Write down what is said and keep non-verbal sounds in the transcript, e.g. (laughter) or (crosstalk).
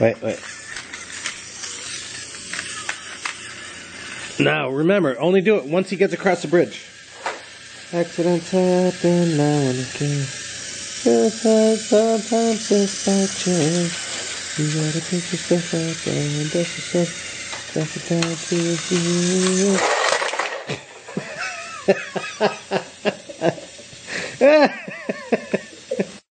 Wait, wait. Now, remember, only do it once he gets across the bridge. Accidents happen now and again. Sometimes, sometimes it's by chance. You gotta pick yourself up and dust yourself. That's the time to you. (laughs)